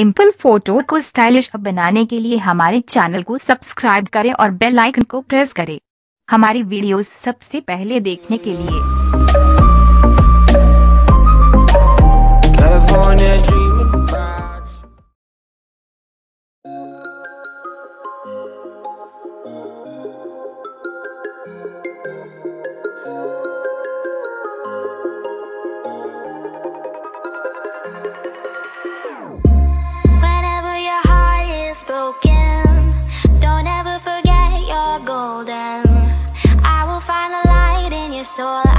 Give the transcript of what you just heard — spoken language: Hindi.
सिंपल फ़ोटो को स्टाइलिश बनाने के लिए हमारे चैनल को सब्सक्राइब करें और बेल आइकन को प्रेस करें। हमारी वीडियोस सबसे पहले देखने के लिए Don't ever forget you're golden. I will find the light in your soul.